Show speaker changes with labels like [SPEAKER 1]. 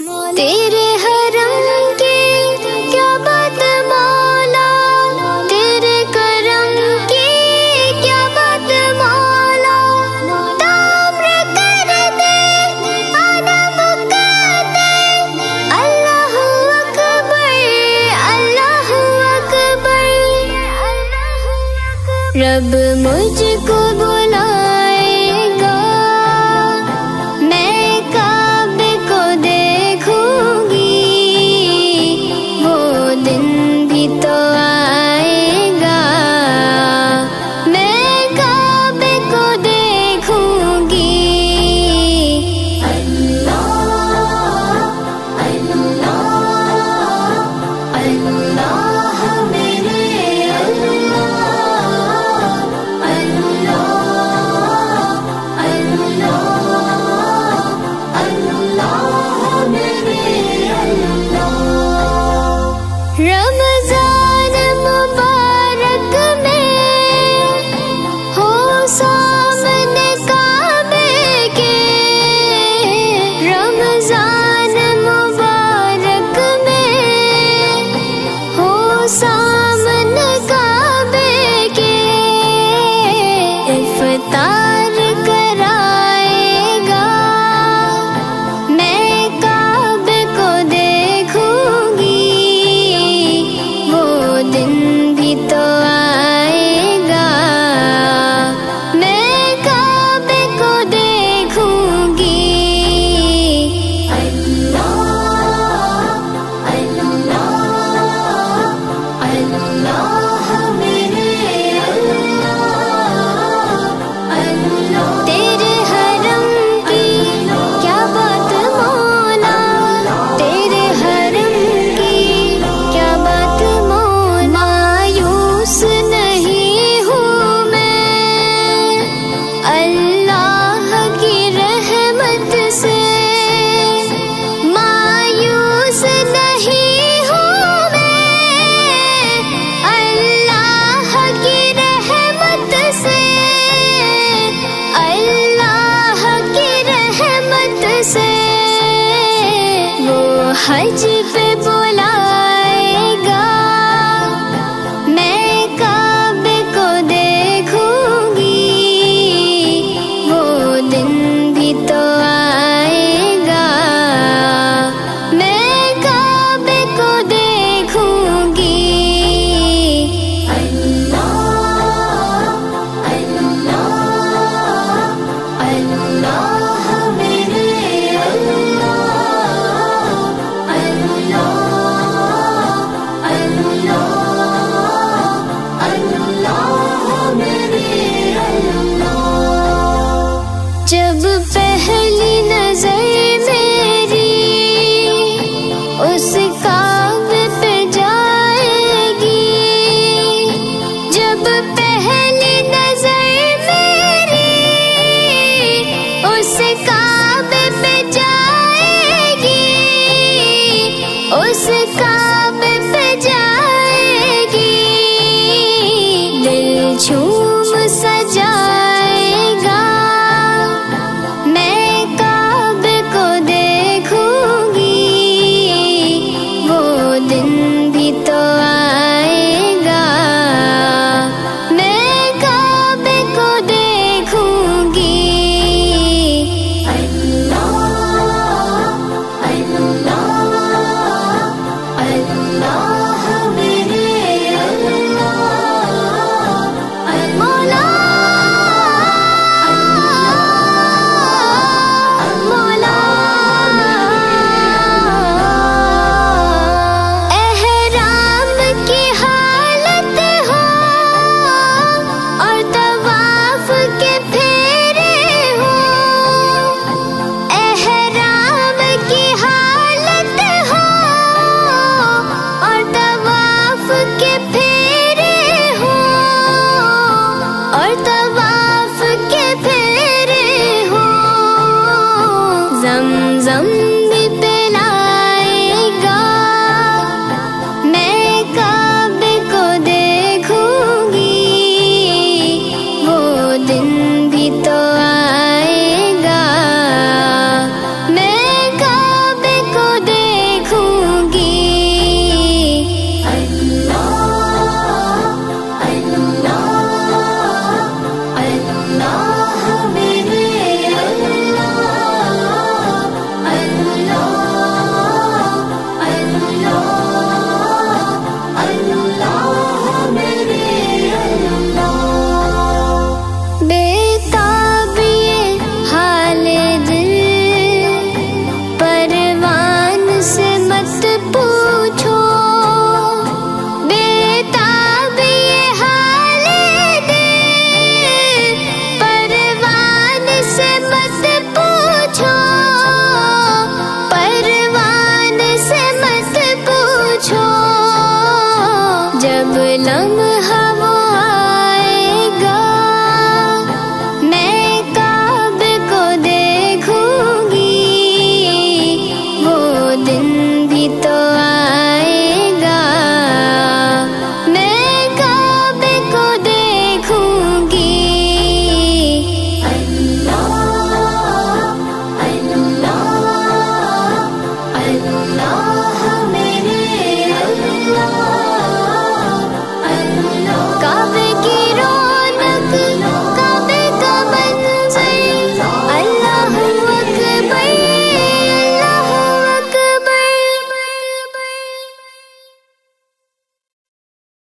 [SPEAKER 1] तेरे हरम 廃人 Six.